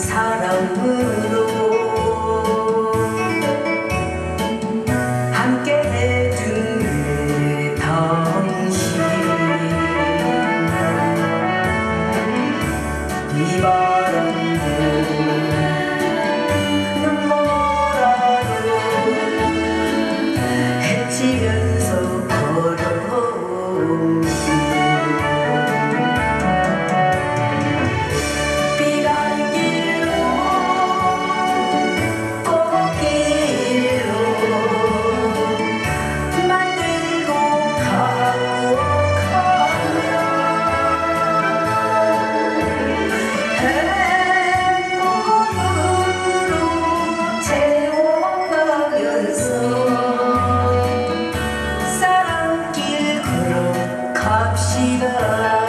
사람으로 함께 해준 당신. 이밤 记得。